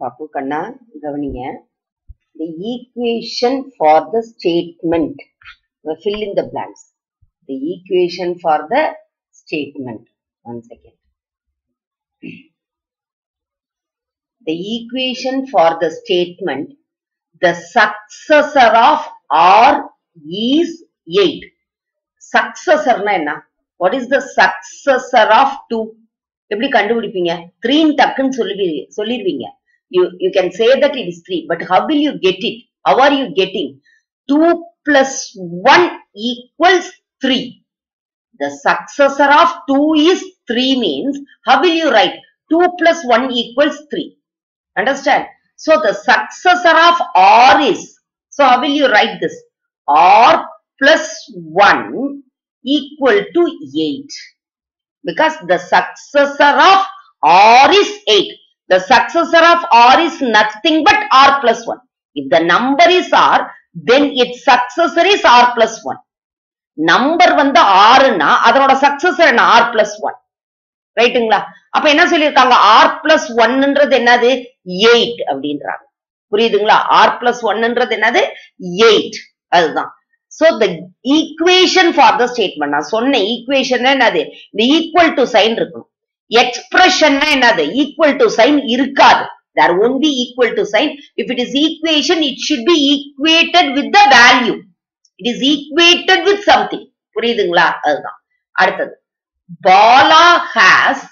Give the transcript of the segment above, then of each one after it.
பாப்பு கண்ணா கவனிங்க the equation for the statement Uh, fill in the blanks the equation for the statement one second the equation for the statement the successor of r is 8 successor னா என்ன what is the successor of 2 எப்படி கண்டுபிடிப்பீங்க 3 ன்னு டக்குன்னு சொல்லி சொல்லிடுவீங்க you you can say that it is 3 but how will you get it? How are you getting? 2 plus 1 equals 3 the successor of 2 is 3 means how will you write? 2 plus 1 equals 3 understand? So the successor of r is so how will you write this? R plus 1 equal to 8 because the successor of r is 8 the successor of r is nothing but r plus 1 if the number is r then its successor is r plus 1 number வந்து ஆறுனா அதனோட successor என்ன? R plus one ரைட்டுங்களா அப்ப என்ன சொல்லியிருக்காங்க? R plus ஒன்னுன்றது என்னது? Eight அப்படின்றாங்க. புரியுதுங்களா? ஆர் பிளஸ் ஒன்னுன்றது என்னது? எயிட் அதுதான். So the equation for the statement நான் சொன்ன ஈக்குவேஷன் என்னது? இந்த ஈக்குவல் டு சைன் இருக்கணும். எக்ஸ்பிரஷன் என்னது? ஈக்குவல் டு சைன் இருக்காது. There only equal to sign if it is equation it should be equated with the value it is equated with something புரியுதுங்களா? அதுதான். அடுத்தது. Bala has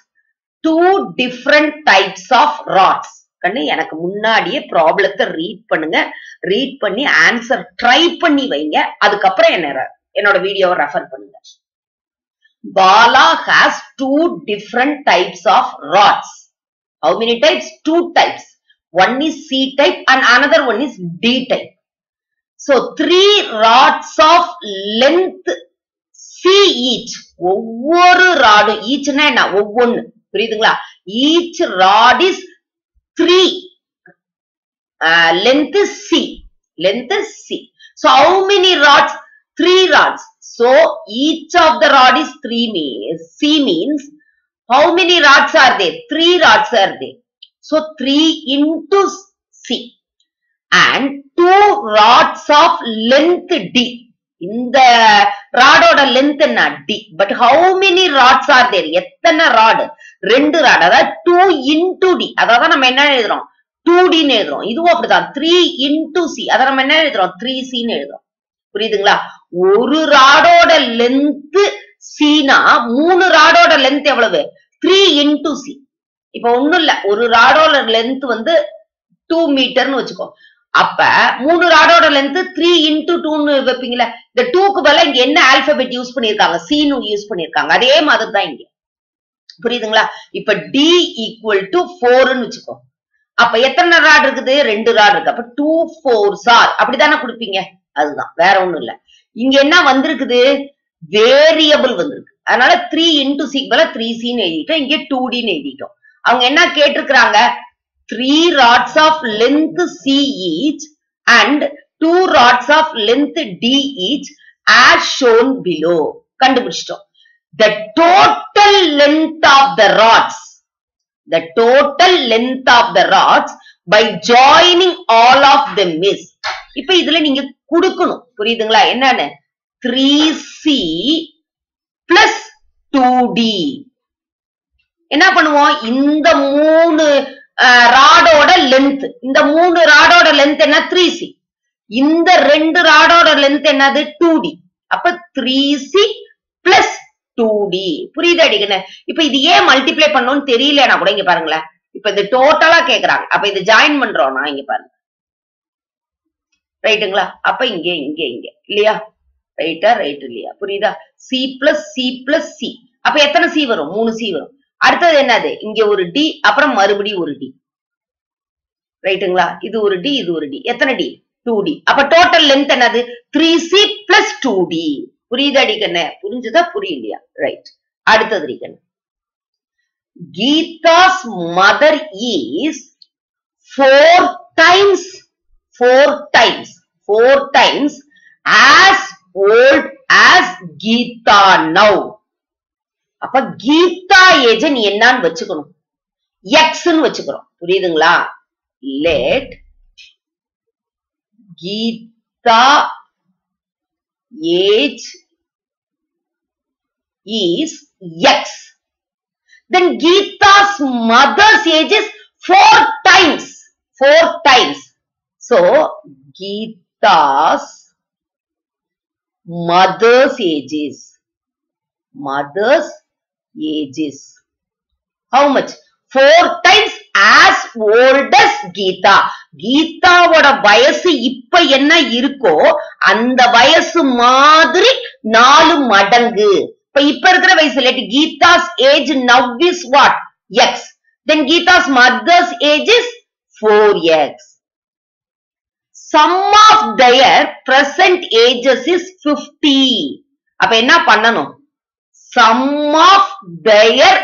two different types of rods கண்ணு எனக்கு முன்னாடியே ப்ராப்ளத்தை read பண்ணுங்க. Read பண்ணி ஆன்சர் ட்ரை பண்ணி வைங்க. அதுக்கப்புறம் என்ன என்னோட வீடியோவை ரெஃபர் பண்ணுங்க. Bala has two different types of rods how many types two types one is C type and another one is D type So three rods of length C each. ஒவ்வொரு ராடும் ஈச்னா என்ன ஒவ்வொன்னு புரியுதுங்களா each rod is three length C length C So how many rods? Three rods. So each of the rod is three means C means how many rods are there? Three rods are there. So three into C. and two rods of length D. இந்த ராடோட length என்ன D but how many rods are there எத்தனை rod ரெண்டு rod அதாவது two into D அதாவது நம்ம என்ன எழுதுறோம்? டூ டின்னு எழுதுறோம். இதுவும் அப்படிதான். த்ரீ இன்டூ சி அதை நம்ம என்ன எழுதுறோம்? த்ரீ சின்னு எழுதுறோம். புரியுதுங்களா? ஒரு ராடோட லென்த் சீனா மூணு ராடோட லென்த் எவ்வளவு? த்ரீ இன்டூ சி இப்ப ஒண்ணும் இல்ல. ஒரு ராடோட லென்த் வந்து டூ மீட்டர்னு வச்சுக்கோ. அப்ப மூணு ராடோட லென்த் த்ரீ இன்டூ டூன்னு வைப்பீங்களா இந்த டூக்கு பதில இங்க என்ன ஆல்பபெட் யூஸ் பண்ணிருக்காங்க? சீனு யூஸ் பண்ணிருக்காங்க. அதே மாதிரி தான் இங்க. புரியுதுங்களா? இப்ப டி ஈக்குவல் டு போர்னு வச்சுக்கோ. அப்ப எத்தனை ராட் இருக்குது? ரெண்டு ராட் இருக்கு. அப்ப டூ போர் சார் அப்படித்தானே கொடுப்பீங்க? அதுதான். வேற ஒண்ணும் இல்ல. இங்க என்ன வந்திருக்குது வேரியபிள் வந்திருக்கு அதனால த்ரீ இன்டூ சி மேல த்ரீ சின்னு எழுதிட்டோம் இங்கே டூ டின்னு எழுதிட்டோம் அவங்க என்ன கேட்டிருக்கிறாங்க three rods of length C each and two rods of length D each as shown below கண்டுபிடிச்சிட்டோம் the total length of the rods the total length of the rods by joining all of the miss இப்ப இதுல நீங்க குடுக்கணும். புரியுதுங்களா? என்னன்னு? Three C plus two D என்ன பண்ணுவோம்? இந்த மூணு ராடோட லென்த் இந்த மூணு ராடோட லென்த் என்ன? த்ரீ சி இந்த ரெண்டு ராடோட லென்த் என்னது? டூ டி அப்ப three C plus two D புரியுது அடிக்கணும் இப்ப இது ஏன் மல்டிப்ளை பண்ணணும்னு தெரியலனா கூட இங்க பாருங்களேன். இப்ப இது டோட்டலா கேக்குறாங்க. அப்ப இது ஜாயின் பண்றோம்னா இங்க பாருங்க. ரைட்டுங்களா அப்ப இங்க இங்க இங்க. இல்லையா? ரைட்டா ரைட் இல்லையா? புரியுதா? C plus C plus C அப்ப எத்தனை சி வரும்? மூணு சி வரும். அடுத்தது என்னது? இங்க ஒரு டி அப்புறம் மறுபடியும் ஒரு டி ரைட்டுங்களா இது ஒரு டி இது ஒரு டி எத்தனை டி டூ டி அப்ப டோட்டல் லென்த் என்னது? Three C plus two D புரியுதாடி கண்ண புரிஞ்சுதா புரியலையா? ரைட் அடுத்தது கண்ண Geetha's mother is four times four times, four times as old as Gita now. அப்ப கீதா ஏஜ என்னன்னு வச்சுக்கணும். எக்ஸ்ன்னு வச்சுக்கிறோம் புரியுதுங்களா? Let Geetha age is X then Geetha's mother's age is four times four times So, Geetha's mother's age mother's Mother's age much How much? Four times as old as கீதாவோட வயசு இப்ப என்ன இருக்கோ அந்த வயசு மாதிரி நாலு மடங்கு. இப்ப இப்ப இருக்கிற வயசு இல்லாட்டி Geetha's age now is what X then Geetha's mother's age is four X Some of their present ages is 50. அப்பு என்ன பண்ணனும்? sum of their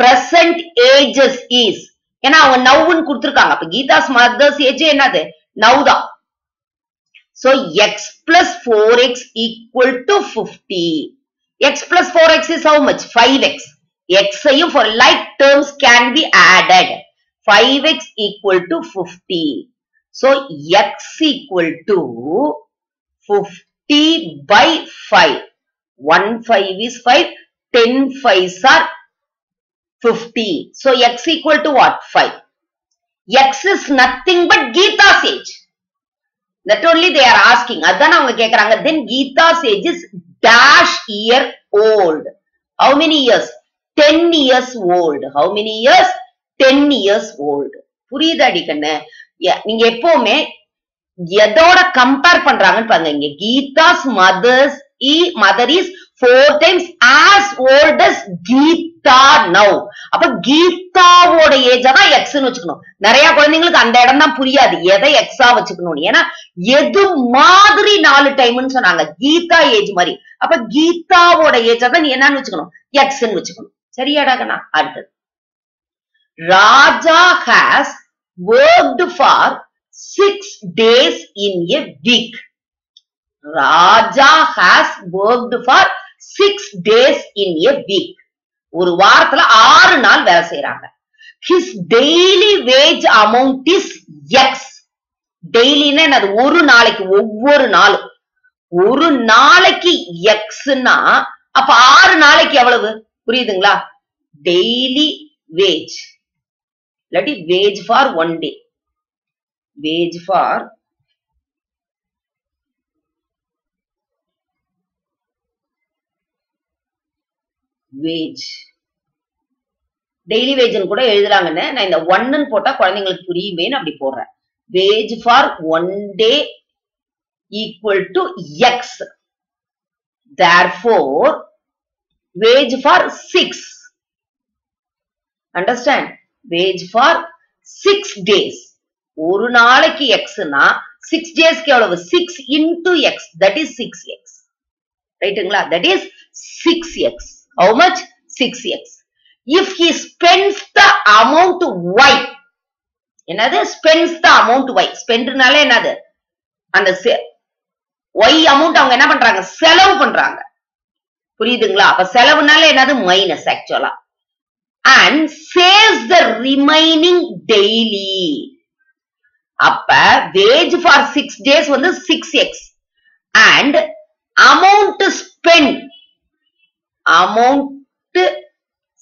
present ages is. என்ன அவன் நவுன் குட்திருக்காங்க? அப்பு கீதாஸ் மாத்தாஸ் ஏஜ் என்னது? நவுதா. so x plus 4x equal to 50. x plus 4x is how much? 5x. x ஐயும் for like terms can be added. 5x equal to 50. So, x equal to 50 by 5. 1 5 is 5, 10 5s are 50. So, x equal to what? 5. x is nothing but Gita's age. Not only they are asking. அதான் அவங்க கேட்கறாங்க then Gita's age is dash year old. How many years? 10 years old. How many years? 10 years old. புரியுதாடி கண்ணு நீங்க எப்பவுமே எதோட compare பண்றாங்கன்னு பாருங்க. இங்க Geetha's mother's E mother is four times as old as Geetha now அப்ப கீதாவோட ஏஜா தான் எக்ஸ்னு வச்சுக்கணும். நிறைய குழந்தைங்களுக்கு அந்த இடம் தான் புரியாது. எதை எக்ஸா வச்சுக்கணும் ஏன்னா எது மாதிரி நாலு டைம்னு சொன்னாங்க. கீதா ஏஜ் மாதிரி. அப்ப கீதாவோட ஏஜா தான் நீ என்னன்னு வச்சுக்கணும். எக்ஸ்ன்னு வச்சுக்கணும். சரியாடா அடுத்தது. Raja has worked for six days in a week. Raja has worked for six days in a week. ஒரு வாரத்துல ஆறு நாள் வேலை செய்யறாங்க his daily wage amount is X டெய்லின்னா என்னது? ஒரு நாளைக்கு ஒவ்வொரு நாளும். ஒரு நாளைக்கு எக்ஸ்னா அப்ப ஆறு நாளைக்கு எவ்வளவு? புரியுதுங்களா? டெய்லி வேஜ் இல்லாட்டி wage for one day wage for wage daily வேஜ்னு கூட எழுதுறாங்கன்னு நான் இந்த ஒன்னு போட்டா குழந்தைங்களுக்கு புரியுமேன்னு அப்படி போடுறேன். Wage for one day equal to X therefore wage for six understand wage for six days ஒரு நாளைக்கு எக்ஸ்னா சிக்ஸ் டேஸ்க்கு எவ்வளவு? Six into X that is six X ரைட்டுங்களா that is six X how much six X if he spends the amount Y என்னது? Spends the amount Y ஸ்பெண்ட்னால என்னது? அந்த ஒய் அமௌண்ட் அவங்க என்ன பண்றாங்க? செலவு பண்றாங்க. புரியுதுங்களா? அப்ப செலவுனால என்னது? மைனஸ் ஆக்சுவலா and saves the remaining daily அப்ப வேஜ் ஃபார் சிக்ஸ் டேஸ் வந்து six X and amount spend amount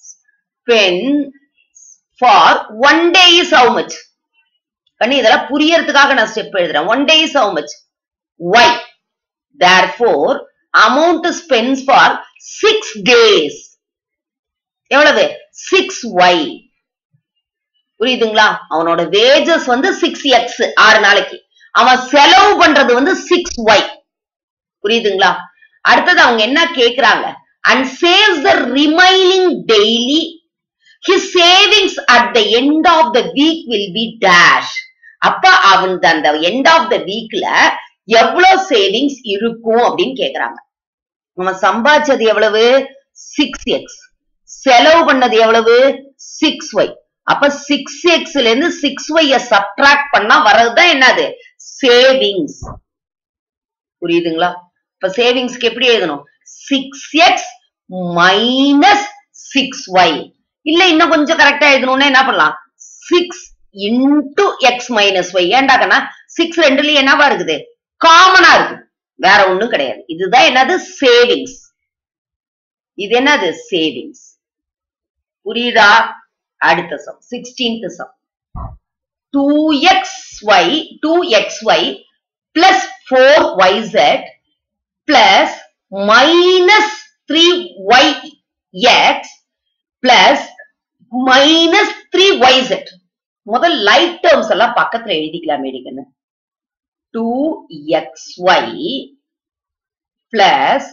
spend for one day is how much கண்ணி இதெல்லாம் புரியறதுக்காக நான் ஸ்டெப் எழுதுறேன். One day is how much Y therefore amount spends for six days எவ்வளவு? Six Y புரியுதுங்களா? அவனோட wages வந்து சிக்ஸ் எக்ஸ் ஆறு நாளைக்கு. அவன் செலவு பண்றது வந்து சிக்ஸ் ஒய் புரியுதுங்களா? அடுத்தது அவங்க என்ன கேக்குறாங்க? And saves the remaining daily his savings at the end of the week will be dash அப்ப அவன் அந்த எண்ட் ஆஃப் த வீக்ல எவ்வளவு சேவிங்ஸ் இருக்கும் அப்படின்னு கேக்குறாங்க. அவன் சம்பாதிச்சது எவ்வளவு? சிக்ஸ் எக்ஸ் செலவு பண்ணது எவ்வளவு? சிக்ஸ் ஒய் அப்ப சிக்ஸ் எக்ஸ்ல இருந்து சிக்ஸ் ஒய்ய சப்ட்ராக்ட் பண்ணா வர்றதுதான் என்னது? சேவிங்ஸ் புரியுதுங்களா? இப்ப சேவிங்ஸ்க்கு எப்படி எழுதணும்? Six X minus six Y இல்ல இன்னும் கொஞ்சம் கரெக்டா எழுதணும்னா என்ன பண்ணலாம்? Six into X minus Y ஏண்டாக்கண்ணா six ரெண்டுலயும் என்னவா இருக்குது? காமனா இருக்கு வேற ஒண்ணும் கிடையாது. இதுதான் என்னது? சேவிங்ஸ் இது என்னது? சேவிங்ஸ் புரியுதா? அடுத்த sum sixteenth sum two X Y two X Y plus four Y Z plus minus three Y X plus minus three Y Z முதல் லைட் டேர்ம்ஸ் எல்லாம் பக்கத்துல எழுதிக்கலாம் மேடிக்கன்னு two X Y plus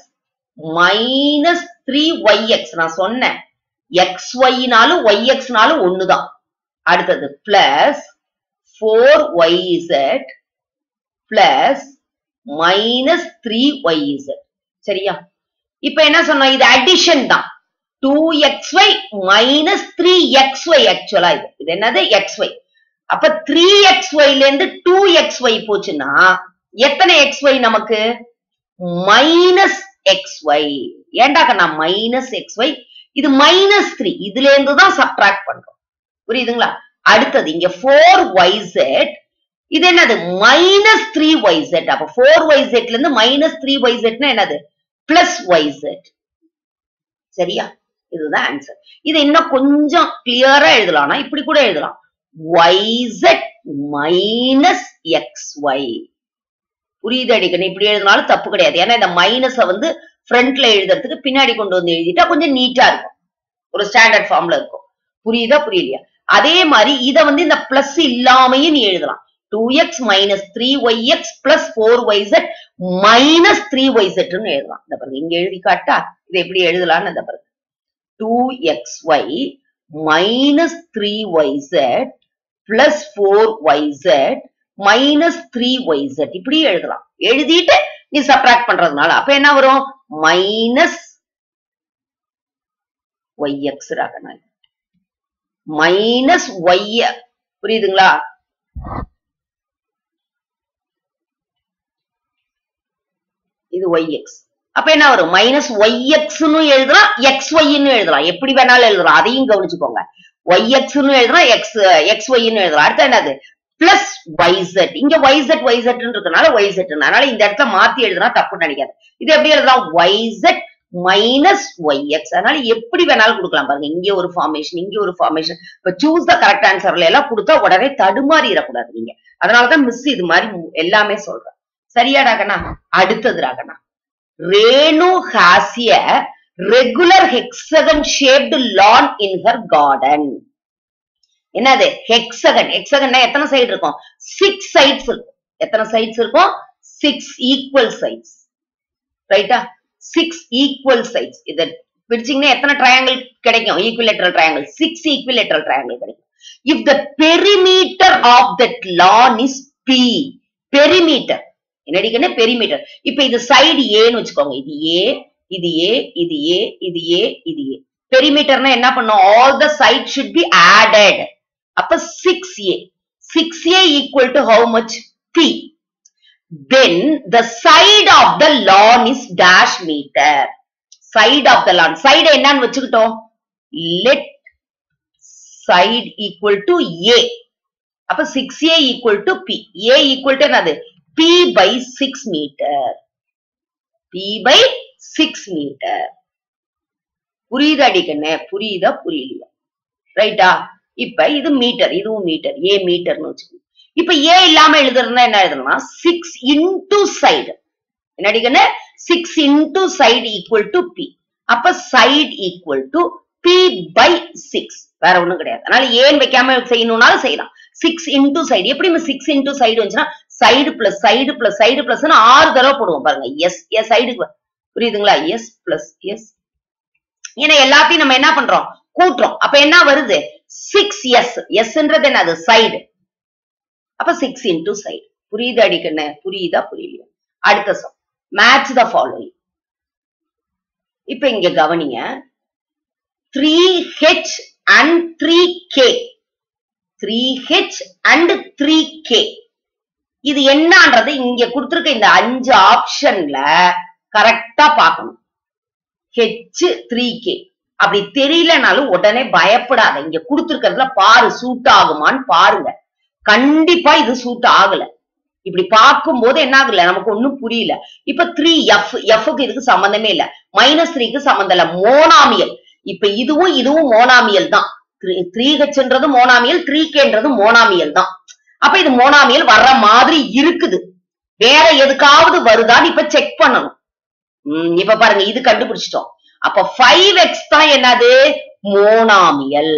minus three Y X நான் சொன்னேன். X ஒய்னாலும் Y எக்ஸ்னாலும் ஒண்ணுதான். அடுத்தது plus four Y Z plus minus three Y Z சரியா? இப்ப என்ன சொன்னோம்? இது அடிஷன் தான். Two X Y minus three X Y ஆக்சுவலா இது. இது என்னது? எக்ஸ் ஒய் அப்ப த்ரீ எக்ஸ் ஒய்ல இருந்து டூ எக்ஸ் ஒய் போச்சுன்னா எத்தனை எக்ஸ் ஒய் நமக்கு? மைனஸ் எக்ஸ் ஒய் ஏண்டாக்க நான் மைனஸ் எக்ஸ் ஒய் இது மைனஸ் த்ரீ இதுல இருந்து தான் சப்ட்ராக்ட் பண்றோம். புரியுதுங்களா? அடுத்தது இங்க ஃபோர் ஒய் செட் இது என்னது? மைனஸ் த்ரீ ஒய் செட் அப்ப ஃபோர் ஒய் செட்ல இருந்து மைனஸ் த்ரீ ஒய் செட்னா என்னது? பிளஸ் ஒய் செட் சரியா? இதுதான் ஆன்சர் இது இன்னும் கொஞ்சம் கிளியரா எழுதலாம்னா இப்படி கூட எழுதலாம். Y Z minus X Y புரியுது அடிக்கணும் இப்படி எழுதினாலும் தப்பு கிடையாது. ஏன்னா இந்த மைனஸ வந்து ஃப்ரண்ட்ல எழுதுறதுக்கு பின்னாடி கொண்டு வந்து எழுதிட்டா கொஞ்சம் நீட்டா இருக்கும். ஒரு ஸ்டாண்டர்ட் ஃபார்ம்ல இருக்கும். புரியுதா புரியலையா? அதே மாதிரி இத வந்து இந்த பிளஸ் இல்லாமையே நீ எழுதலாம். Two X minus three Y X plus four Y Z minus three Y செட்னு எழுதலாம். இந்த பாருங்க இங்க எழுதி காட்டா இதை எப்படி எழுதலாம்னு இந்த பாருங்க. Two X Y minus three Y Z plus four Y Z minus three Y Z இப்படி எழுதலாம். எழுதிட்டு நீ சப்ராக்ட் பண்றதுனால அப்ப என்ன வரும்? மைனஸ் ஒய் எக்ஸ் ராகனா மைனஸ் ஒய் புரியுதுங்களா? இது ஒய் எக்ஸ் அப்ப என்ன வரும்? மைனஸ் ஒய் எக்ஸ்னு எழுதலாம் எக்ஸ் ஒய்னு எழுதலாம். எப்படி வேணாலும் எழுதலாம். அதையும் கவனிச்சுக்கோங்க. ஒய் எக்ஸ்னு எழுதலாம் எக்ஸ் எக்ஸ் ஒய்னு எழுதலாம். அடுத்து என்னது? பிளஸ் ஒய்செட் இங்க ஒய்செட் ஒய்செட் இருக்கனால ஒய்செட் அதனால இந்த இடத்துல மாத்தி எழுதுனா தப்பு நினைக்காது. இது எப்படி எழுதலாம் ஒய்செட் மைனஸ் ஒய் எக்ஸ் அதனால எப்படி வேணாலும் கொடுக்கலாம் பாருங்க. இங்க ஒரு ஃபார்மேஷன் இங்க ஒரு ஃபார்மேஷன் இப்ப சூஸ் த கரெக்ட் ஆன்சர்ல எல்லாம் கொடுத்தா உடனே தடுமாறிடக்கூடாது நீங்க. அதனாலதான் மிஸ் இது மாதிரி எல்லாமே சொல்றேன் சரியா டாகனா அடுத்தது ராகனா Renu has a regular hexagon shaped lawn in her garden என்னது? ஹெக்ஸகன் ஹெக்ஸகன்னா எத்தனை சைடு இருக்கும்? சிக்ஸ் சைட்ஸ் இருக்கும். எத்தனை சைட்ஸ் இருக்கும்? சிக்ஸ் ஈக்குவல் சைட்ஸ் ரைட்டா சிக்ஸ் ஈக்குவல் சைட்ஸ் இது பிரிச்சீங்கன்னா எத்தனை ட்ரையாங்கிள் கிடைக்கும்? Equilateral triangle six equilateral triangle கிடைக்கும். If the perimeter of that lawn is B perimeter என்னடிக்கன்னு perimeter இப்ப இது சைடு ஏன்னு வச்சுக்கோங்க. இது ஏ இது ஏ இது ஏ இது ஏ இது ஏ பெரிமீட்டர்னா என்ன பண்ணும்? All the side should be added அப்ப six A six A equal to how much B then the side of the lawn is dash metre side of the lawn side என்னன்னு வச்சுக்கிட்டோம். Let side equal to A அப்ப six A equal to B A equal to என்னது? B by six metre B by six metre புரியுதா அடிக்கண்ணே? புரியுதா புரியலையா? ரைட்டா இப்ப இது மீட்டர் இதுவும் மீட்டர் ஏ மீட்டர்னு வச்சுக்கோங்க. இப்ப ஏ இல்லாம எழுதுறதுனா என்ன எழுதணும்னா சிக்ஸ் இன்டூ சைடு என்ன அடிக்கணும் six into side equal to B அப்ப side equal to B by six வேற ஒண்ணும் கிடையாது. அதனால ஏன் வைக்காம செய்யணும்னாலும் செய்யலாம். சிக்ஸ் இன்டூ சைடு எப்படி சிக்ஸ் இன்டூ சைடு வந்துச்சுன்னா side plus side plus side plus ஆறு தடவை போடுவோம் பாருங்க. எஸ் எஸ் சைடுக்கு புரியுதுங்களா? எஸ் பிளஸ் எஸ் ஏன்னா எல்லாத்தையும் நம்ம என்ன பண்றோம்? கூட்டுறோம். அப்ப என்ன வருது? சிக்ஸ் எஸ் எஸ்ன்றது என்னது? சைடு அப்ப சிக்ஸ் இன்டூ சைடு புரியுது அடிக்கண்ணு புரியுதா? புரியலையா? அடுத்த சம் மேட்ச் த ஃபாலோயிங் இப்ப இங்க கவனிங்க. Three H and three K three H and three K இது என்னன்றது இங்க கொடுத்திருக்க இந்த அஞ்சு ஆப்ஷன்ல கரெக்டா பார்க்கணும். ஹெச் த்ரீ கே அப்படி தெரியலனாலும் உடனே பயப்படாத. இங்க கொடுத்திருக்கிறதுல பாரு சூட் ஆகுமான்னு பாருங்க. கண்டிப்பா இது சூட் ஆகல. இப்படி பார்க்கும்போது என்ன ஆகல? நமக்கு ஒண்ணும் புரியல. இப்ப த்ரீ எஃப் எஃப்க்கு இதுக்கு சம்பந்தமே இல்ல. மைனஸ் த்ரீக்கு சம்பந்தம் இல்ல. மோனாமியல். இப்ப இதுவும் இதுவும் மோனாமியல் தான். த்ரீ ஹெச்ன்றது மோனாமியல் த்ரீ கேன்றது மோனாமியல் தான். அப்ப இது மோனாமியல் வர்ற மாதிரி இருக்குது. வேற எதுக்காவது வருதான்னு இப்ப செக் பண்ணணும். உம் இப்ப பாருங்க இது கண்டுபிடிச்சிட்டோம். அப்ப ஃபைவ் எக்ஸ் தான் என்னது? மோனாமியல்.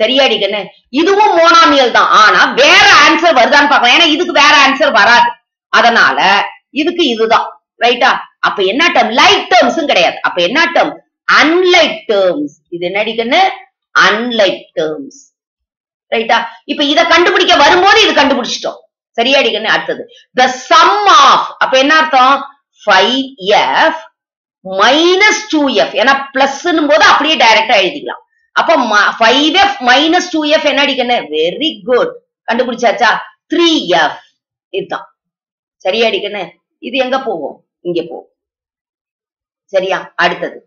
சரியாடி கண்ணு இதுவும் மோனாமியல் தான். ஆனா வேற ஆன்சர் வருதான்னு பாக்கலாம் ஏன்னா இதுக்கு வேற ஆன்சர் வராது. அதனால இதுக்கு இதுதான். ரைட்டா அப்ப என்ன டேர்ம் லைக் டேர்ம்ஸும் கிடையாது. அப்ப என்ன டேர்ம் அன்லைக் டேர்ம்ஸ் இது என்னடி கண்ணு அன்லைக் டேர்ம்ஸ் ரைட்டா இப்ப இத கண்டுபிடிக்க வரும்போது இது கண்டுபிடிச்சிட்டோம். சரியாடி கண்ணு அடுத்தது. த சம் ஆஃப் அப்ப என்ன அர்த்தம்? Five F minus two F ஏன்னா பிளஸ் போது அப்படியே டைரக்டா எழுதிக்கலாம். அப்ப five F minus two F என்ன அடிக்கணும்? வெரி குட் கண்டுபிடிச்சாச்சா? த்ரீ எஃப் இதுதான். சரியா அடிக்கணும்? இது எங்க போகும்? இங்க போகும். சரியா? அடுத்தது.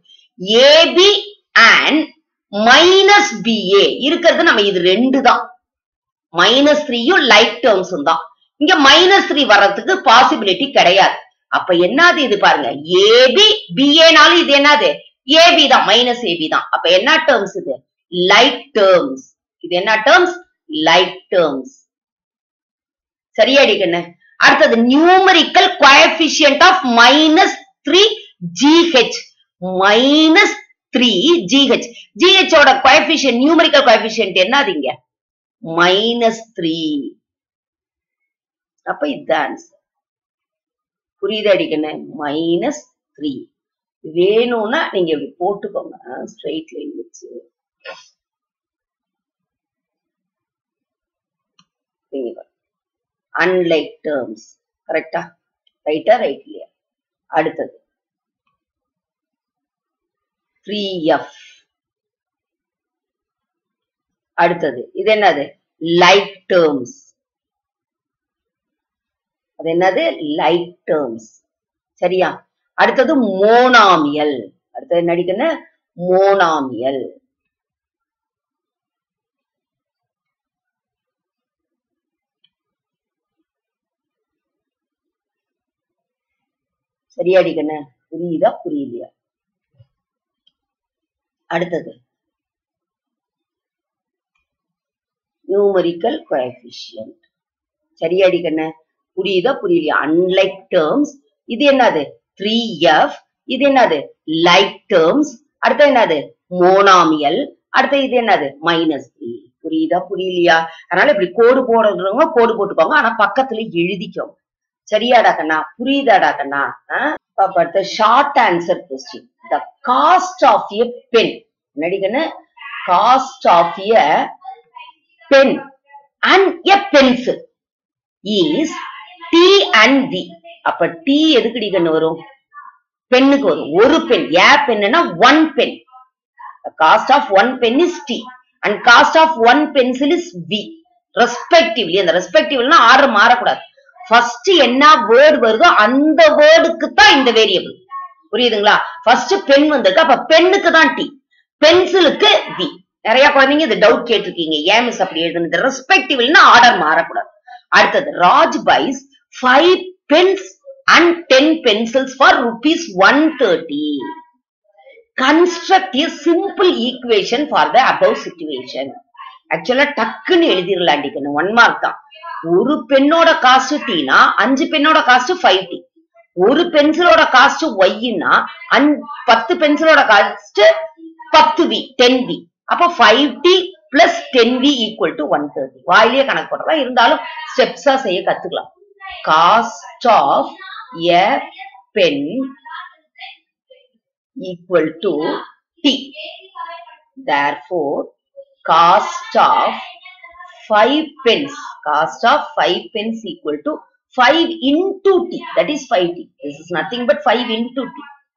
ஏபி அண்ட் மைனஸ் பிஏ இருக்கிறது நம்ம இது ரெண்டு தான் மைனஸ் த்ரீயும் லைக் டேர்ம்ஸும் தான். இங்க மைனஸ் த்ரீ வர்றதுக்கு பாசிபிலிட்டி கிடையாது. அப்ப என்னது இது பாருங்க? ஏபி பிஏனாலும் இது என்னது? ஏபி தான் மைனஸ் ஏபி தான். அப்ப என்ன டேர்ம்ஸ் இது? லைக் டேர்ம்ஸ் இது என்ன டேர்ம்ஸ் லைக் டேர்ம்ஸ் சரியாடி கண்ணு? அடுத்தது numerical coefficient of minus three GH minus three GH GH ஓட கோஎஃபிஷியன்ட் நியூமரிக்கல் கோஎஃபிஷியன்ட் என்னது இங்க? மைனஸ் த்ரீ அப்ப இதுதான் ஆன்சர் புரியுது அடிக்கணும் மைனஸ் த்ரீ வேணும்னா நீங்க இப்படி போட்டுக்கோங்க ஸ்ட்ரெயிட் லைன் வச்சு. அன்லைக் டேர்ம்ஸ் கரெக்டா ரைட்டா ரைட் இல்லையா? அடுத்தது. த்ரீ எஃப் அடுத்தது. இது என்னது? லைக் டேர்ம்ஸ் அது என்னது? லைக் டேர்ம்ஸ் சரியா? அடுத்தது மோனாமியல் அடுத்தது என்ன மோனாமியல் சரியா அடிக்கணும் புரியுதா? புரியலையா? அடுத்தது. நியூமரிக்கல் கோஎஃபிஷியன்ட் சரியா அடிக்கணும் புரியுதா புரியலையா? அன்லைக் டேர்ம்ஸ் இது என்னது? த்ரீ எஃப் இது என்னது? லைக் டேர்ம்ஸ் அடுத்து என்னது? மோனாமியல் அடுத்து இது என்னது? மைனஸ் த்ரீ புரியுதா புரியலையா? அதனால இப்படி கோடு போடுறவங்க கோடு போட்டுக்கோங்க. ஆனா பக்கத்துல எழுதிக்கோங்க. சரியாடா கண்ணா? புரியுதாடா கண்ணா? அடுத்த short answer question the cost of a pen நடிகன்னு cost of a pen and a pencil is D and the அப்ப டி எதுக்குடி கண்ணு வரும்? பெண்ணுக்கு வரும். ஒரு பெண். A Penna one pen cost of one pen is D and cost of one pencil is V respectively அந்த ரெஸ்பெக்டிவ்னா ஆர்டர் மாறக்கூடாது. ஃபர்ஸ்ட் என்ன வேர்டு வருதோ அந்த வேர்டுக்கு தான் இந்த வேரியபிள் புரியுதுங்களா? ஃபர்ஸ்ட் பெண் வந்திருக்கு. அப்ப பெண்ணுக்கு தான் டி பென்சிலுக்கு வி நிறைய குழந்தைங்க இது டவுட் கேட்டிருக்கீங்க. ஏன் மிஸ் அப்படி எழுதுனது? ரெஸ்பெக்டிவ்னா ஆர்டர் மாறக்கூடாது. அடுத்தது Raj buys five pens and ten pencils for rupees one thirty construct a simple equation for the above situation ஆக்சுவலா டக்குன்னு எழுதிடலாண்டிக்கணும் ஒன் மார்க் தான். ஒரு பெண்ணோட காஸ்ட் டீனா அஞ்சு பெண்ணோட காஸ்ட் ஃபைவ் டி ஒரு பென்சிலோட காஸ்ட் ஒய்னா அஞ் பத்து பென்சிலோட காஸ்ட் பத்து வி டென் வி அப்போ five D plus ten V equal to one thirty வாயிலேயே கணக்கு போடுறதா இருந்தாலும் ஸ்டெப்ஸா செய்ய கத்துக்கலாம். Cost of a pen equal to T. Therefore, cost of 5 pence, Cost of 5 pence equal to 5 into T, that is 5T. This is nothing but 5 into T.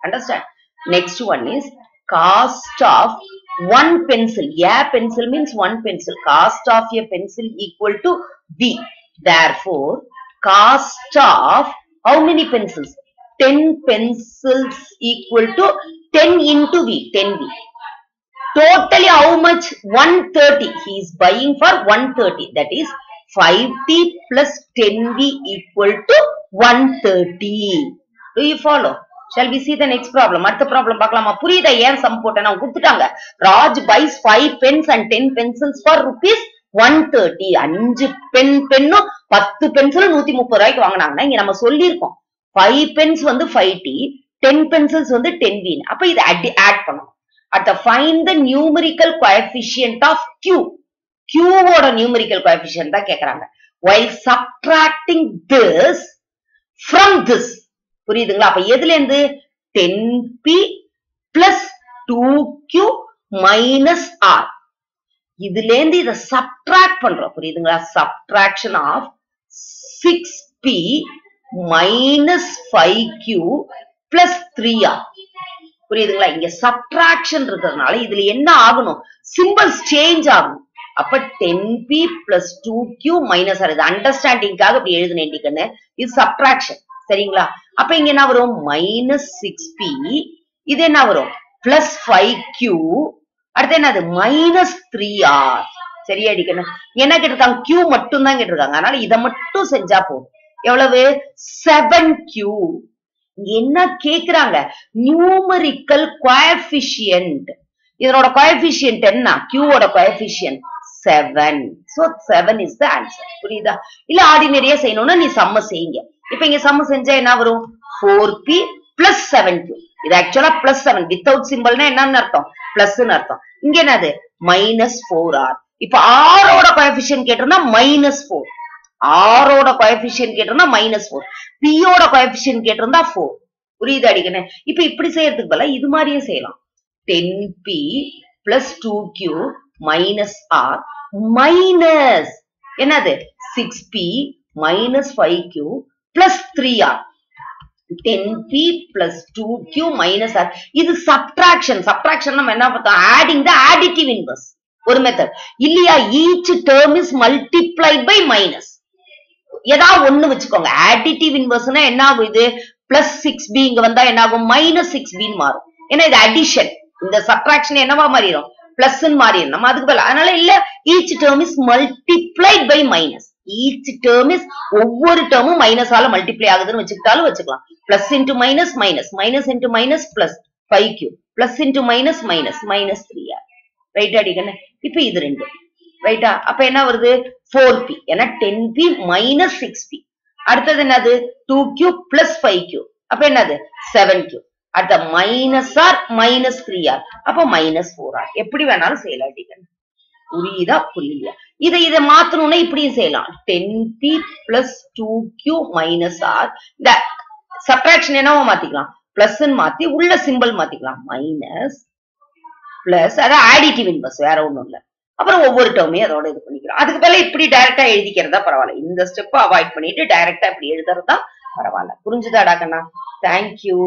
Understand? Next one is cost of one pencil. Yeah, pencil means one pencil. Cost of a pencil equal to B. Therefore, cost of how many pencils? 10 pencils equal to 10 into V, 10V. Totally how much? 130. He is buying for 130. That is 5T plus 10V equal to 130. Do you follow? Shall we see the next problem? அடுத்த problem பார்க்கலாமா புரியுதா ஏன் sum போட்டேன் அவங்க கொடுத்துட்டாங்க Raj buys five pens and ten pencils for rupees one thirty அஞ்சு pen பென்னும் பத்து பென்சில் நூத்தி முப்பது ரூபாய்க்கு வாங்கினாங்கன்னா இங்க நம்ம சொல்லியிருக்கோம். ஃபைவ் பென்ஸ் வந்து ஃபைவ் டி டென் பென்சில்ஸ் வந்து டென் வீன் அப்ப இதை ஆட் பண்ணும் at find the numerical coefficient of Q கியூவோட numerical coefficient தான் கேட்கறாங்க while subtracting this from this புரியுதுங்களா? அப்ப எதுல இருந்து? Ten P plus two Q minus R இதுல இருந்து இதை சப்ட்ராக்ட் பண்றோம். புரியுதுங்களா? Subtraction of six P minus five Q plus three R புரியுதுங்களா? இங்க சப்ட்ராக்ஷன் இருக்கிறதுனால இதுல என்ன ஆகணும்? சிம்பிள்ஸ் சேஞ்ச் ஆகும். அப்ப ten P plus two Q minus R இது அண்டர்ஸ்டாண்டிங்காக இப்படி எழுதுனேன் இது சப்ட்ராக்ஷன் சரிங்களா? அப்ப இங்க என்ன வரும்? மைனஸ் சிக்ஸ் பி இது என்ன வரும்? பிளஸ் ஃபைவ் கியூ அடுத்து என்னது? மைனஸ் த்ரீ ஆர் சரியா அடிக்கணும் என்ன கேட்டிருக்காங்க கியூ மட்டும் தான் கேட்டிருக்காங்க. அதனால இதை மட்டும் செஞ்சா போதும். எவ்வளவு? செவன் கியூ என்ன கேக்குறாங்க? நியூமரிக்கல் கோஎஃபிஷியன்ட் இதனோட கோஎஃபிஷியன்ட் என்ன? கியூவோட coefficient seven so seven is the answer புரியுதா? இல்ல ஆர்டினரியா செய்யணும்னா நீ சம்ம செய்யுங்க. இப்ப இங்க சம்ம செஞ்சா என்ன வரும்? Four P plus seven Q இது ஆக்சுவலா பிளஸ் செவன் வித்தவுட் சிம்பிள்னா என்னன்னு அர்த்தம்? பிளஸ்ன்னு அர்த்தம். இங்க என்னது? மைனஸ் ஃபோர் ஆர் இப்ப ஆரோட கோஎஃபிஷியன்ட் கேட்டிருந்தா மைனஸ் போர் ஆரோட கோஎஃபிஷியன்ட் கேட்டிருந்தா மைனஸ் போர் பியோட கோஎஃபிஷியன்ட் கேட்டிருந்தா போர் புரியுது அடிக்கணும் இப்ப இப்படி செய்யறதுக்கு பதிலா இது மாதிரியே செய்யலாம். Ten P plus two Q minus R minus என்னது? Six P minus five Q plus three R ten P plus two Q minus R இது சப்ட்ராக்ஷன் சப்ட்ராக்ஷன் நம்ம என்ன பார்த்தோம்? ஆடிங் த ஆடிட்டிவ் இன்வர்ஸ் ஒரு மெத்தட் இல்லையா each term is multiplied by minus ஏதாவது ஒண்ணு வச்சுக்கோங்க. ஆடிட்டிவ் இன்வர்ஸ்னா என்ன ஆகும் இது? பிளஸ் சிக்ஸ் பி இங்க வந்தா என்ன ஆகும்? மைனஸ் சிக்ஸ் பின்னு மாறும். ஏன்னா இது அடிஷன் இந்த சப்ட்ராக்ஷன் என்னவா மாறிடும்? பிளஸ் மாறிடும். நம்ம அதுக்கு பதிலா அதனால இல்ல each term is multiplied by minus each term is ஒவ்வொரு டேர்மும் மைனஸால மல்டிப்ளை ஆகுதுன்னு வச்சுக்கிட்டாலும் வச்சுக்கலாம். Plus into minus minus minus into minus plus five Q plus into minus minus minus three R right அடிக்கணும் இப்ப இது ரெண்டு. ரைட்டா அப்ப என்ன வருது? ஃபோர் பி ஏன்னா ten P minus six P அடுத்தது என்னது? Two Q plus five Q அப்ப என்னது? செவன் கியூ அடுத்த minus R minus three R அப்ப மைனஸ் ஃபோர் ஆர் எப்படி வேணாலும் செய்யலாம் டிகன் புரியுதா? புரியலையா? இதை இதை மாத்தணும்னா இப்படியும் செய்யலாம். Ten P plus two Q minus R இந்த சப்ராக்ஷன் என்னவோ மாத்திக்கலாம். பிளஸ் மாத்தி உள்ள சிம்பிள் மாத்திக்கலாம். மைனஸ் பிளஸ் அதான் ஆடிட்டிவ் இன்வர்ஸ் வேற ஒன்றும் இல்ல. அப்புறம் ஒவ்வொரு டேர்மையும் அதோட இது பண்ணிக்கிறோம். அதுக்கு பதிலா இப்படி டைரக்டா எழுதிக்கிறதா பரவாயில்ல. இந்த ஸ்டெப் அவாய்ட் பண்ணிட்டு டைரக்டா இப்படி எழுதுறதா பரவாயில்ல. புரிஞ்சுதாடா கண்ணா தேங்க்யூ